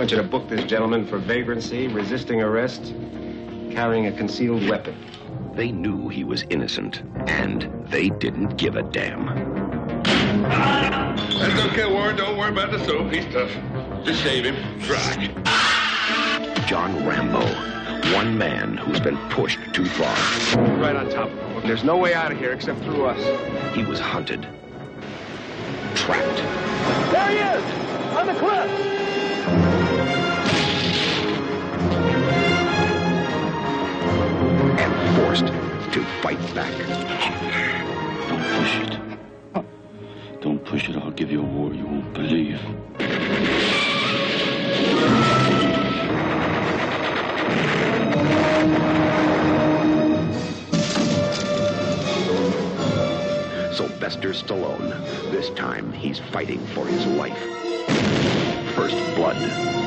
want you to book this gentleman for vagrancy, resisting arrest, carrying a concealed weapon. They knew he was innocent, and they didn't give a damn. That's okay, Warren. Don't worry about the soap. He's tough. Just shave him. Dry. John Rambo, one man who's been pushed too far. Right on top of him. There's no way out of here except through us. He was hunted, trapped, There he is! On the cliff! And forced to fight back. Don't push it. Don't push it. I'll give you a war you won't believe. Sylvester Stallone. This time, he's fighting for his life. First blood.